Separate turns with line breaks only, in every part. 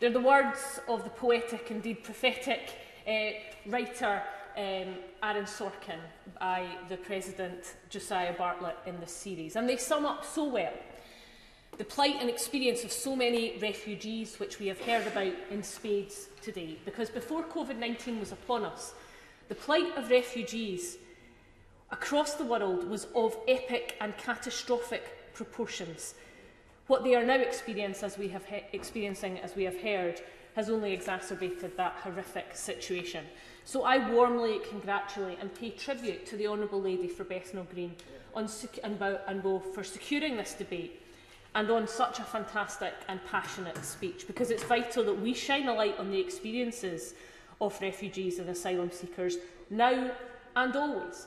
They're the words of the poetic, indeed prophetic, eh, writer um, Aaron Sorkin by the President Josiah Bartlett in this series. And they sum up so well the plight and experience of so many refugees which we have heard about in spades today. Because before COVID-19 was upon us, the plight of refugees across the world was of epic and catastrophic proportions. What they are now experiencing, as we have experiencing, as we have heard, has only exacerbated that horrific situation. So I warmly congratulate and pay tribute to the Honourable Lady for Bethnal Green on and, and Bo for securing this debate and on such a fantastic and passionate speech because it's vital that we shine a light on the experiences of refugees and asylum seekers now and always.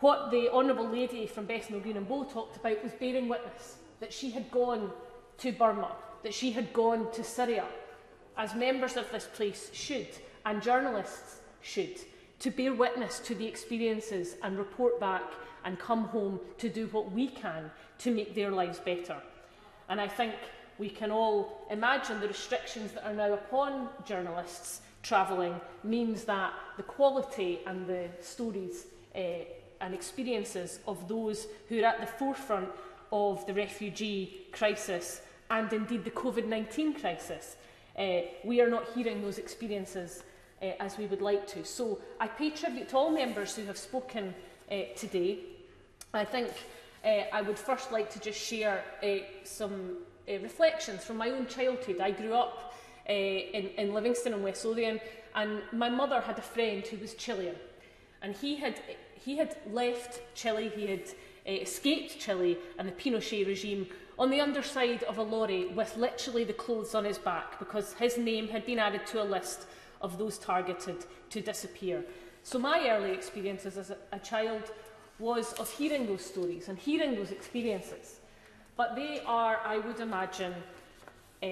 What the Honourable Lady from Bethnal Green and Bow talked about was bearing witness that she had gone to Burma, that she had gone to Syria, as members of this place should, and journalists should to bear witness to the experiences and report back and come home to do what we can to make their lives better. And I think we can all imagine the restrictions that are now upon journalists travelling means that the quality and the stories uh, and experiences of those who are at the forefront of the refugee crisis and indeed the COVID-19 crisis. Uh, we are not hearing those experiences uh, as we would like to. So I pay tribute to all members who have spoken uh, today. I think uh, I would first like to just share uh, some uh, reflections from my own childhood. I grew up uh, in, in Livingston and West Lothian and my mother had a friend who was Chilean and he had, he had left Chile, he had uh, escaped Chile and the Pinochet regime on the underside of a lorry with literally the clothes on his back because his name had been added to a list of those targeted to disappear. So my early experiences as a, a child was of hearing those stories and hearing those experiences. But they are, I would imagine, uh,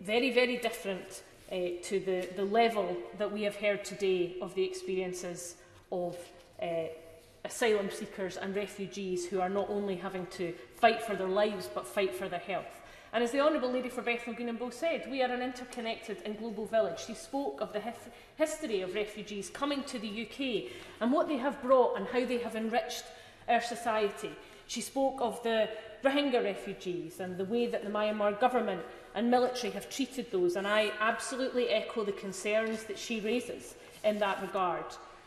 very, very different uh, to the, the level that we have heard today of the experiences of uh, asylum seekers and refugees who are not only having to fight for their lives but fight for their health. And as the Honourable Lady for Bethnal Green and Bow said, we are an interconnected and global village. She spoke of the history of refugees coming to the UK and what they have brought and how they have enriched our society. She spoke of the Rohingya refugees and the way that the Myanmar government and military have treated those, and I absolutely echo the concerns that she raises in that regard.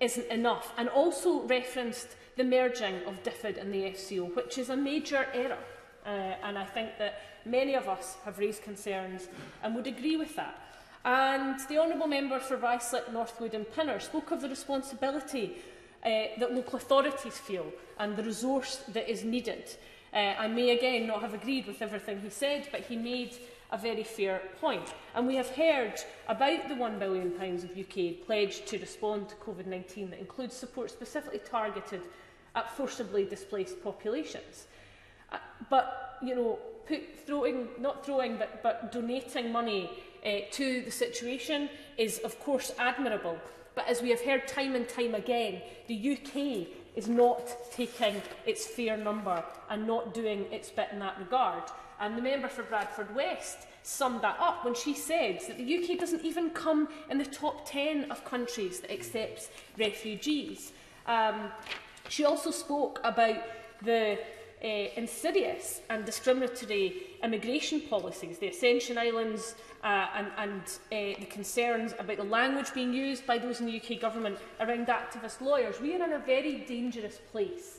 isn't enough, and also referenced the merging of DFID and the FCO, which is a major error. Uh, and I think that many of us have raised concerns and would agree with that. And the Honourable Member for Ryslip, Northwood and Pinner spoke of the responsibility uh, that local authorities feel and the resource that is needed. Uh, I may again not have agreed with everything he said, but he made a very fair point. And we have heard about the £1 billion pounds of UK aid pledged to respond to COVID-19 that includes support specifically targeted at forcibly displaced populations but, you know, put throwing, not throwing, but, but donating money uh, to the situation is, of course, admirable. But as we have heard time and time again, the UK is not taking its fair number and not doing its bit in that regard. And the member for Bradford West summed that up when she said that the UK doesn't even come in the top 10 of countries that accepts refugees. Um, she also spoke about the uh, insidious and discriminatory immigration policies, the Ascension Islands uh, and, and uh, the concerns about the language being used by those in the UK government around activist lawyers, we are in a very dangerous place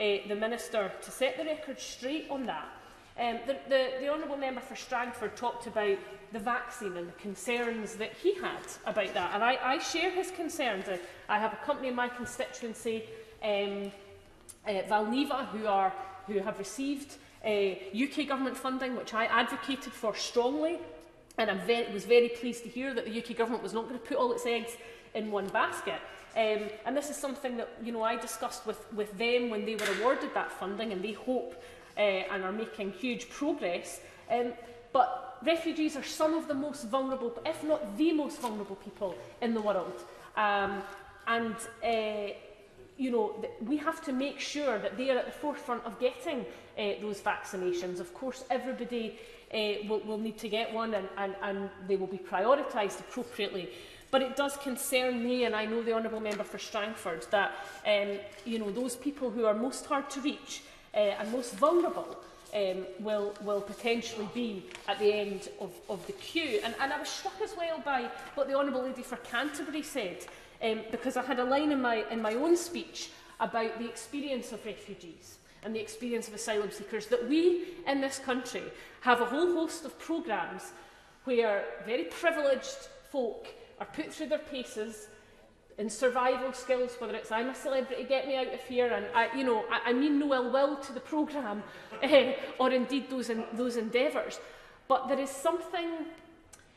uh, the Minister to set the record straight on that. Um, the, the, the Honourable Member for Strangford talked about the vaccine and the concerns that he had about that. And I, I share his concerns. I, I have a company in my constituency, um, uh, Valneva, who, are, who have received UK government funding, which I advocated for strongly, and I ve was very pleased to hear that the UK government was not going to put all its eggs in one basket. Um, and this is something that you know I discussed with, with them when they were awarded that funding, and they hope uh, and are making huge progress. Um, but refugees are some of the most vulnerable, if not the most vulnerable people in the world. Um, and uh, you know, that we have to make sure that they are at the forefront of getting uh, those vaccinations. Of course, everybody uh, will, will need to get one and, and, and they will be prioritised appropriately. But it does concern me, and I know the Honourable Member for Strangford, that um, you know, those people who are most hard to reach uh, and most vulnerable um, will, will potentially be at the end of, of the queue. And, and I was struck as well by what the Honourable Lady for Canterbury said, um, because I had a line in my, in my own speech about the experience of refugees and the experience of asylum seekers that we in this country have a whole host of programs where very privileged folk are put through their paces in survival skills, whether it's I'm a celebrity, get me out of here, and I, you know, I, I mean no ill will to the program eh, or indeed those, in, those endeavors. But there is something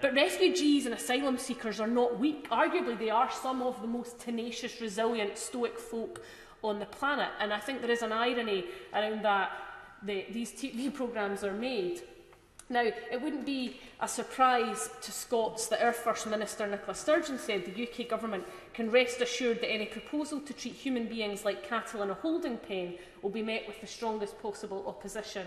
But refugees and asylum seekers are not weak. Arguably, they are some of the most tenacious, resilient, stoic folk on the planet. And I think there is an irony around that. The, these TV programmes are made Now, it wouldn't be a surprise to Scots that our First Minister, Nicola Sturgeon, said the UK government can rest assured that any proposal to treat human beings like cattle in a holding pen will be met with the strongest possible opposition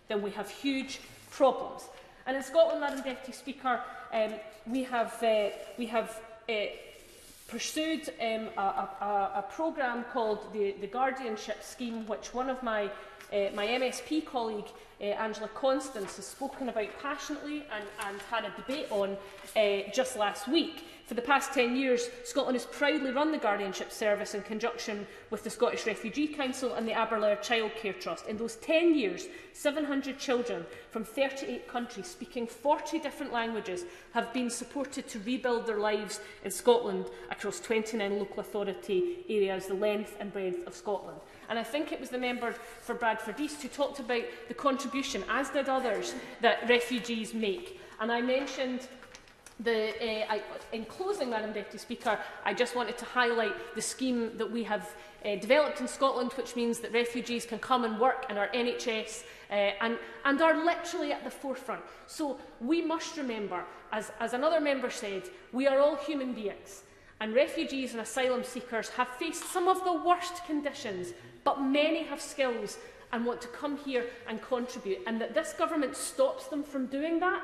then we have huge problems. And in Scotland, Madam Deputy Speaker, um, we have, uh, we have uh, pursued um, a, a, a programme called the, the Guardianship Scheme, which one of my, uh, my MSP colleague uh, Angela Constance has spoken about passionately and, and had a debate on uh, just last week. For the past 10 years, Scotland has proudly run the Guardianship Service in conjunction with the Scottish Refugee Council and the Aberlour Child Care Trust. In those 10 years, 700 children from 38 countries speaking 40 different languages have been supported to rebuild their lives in Scotland across 29 local authority areas, the length and breadth of Scotland. And I think it was the member for Bradford East who talked about the contribution contribution, as did others, that refugees make. And I mentioned the, uh, I, in closing, Madam Deputy Speaker, I just wanted to highlight the scheme that we have uh, developed in Scotland, which means that refugees can come and work in our NHS uh, eh, and, and are literally at the forefront. So we must remember, as, as another member said, we are all human beings. And refugees and asylum seekers have faced some of the worst conditions, but many have skills and want to come here and contribute. And that this government stops them from doing that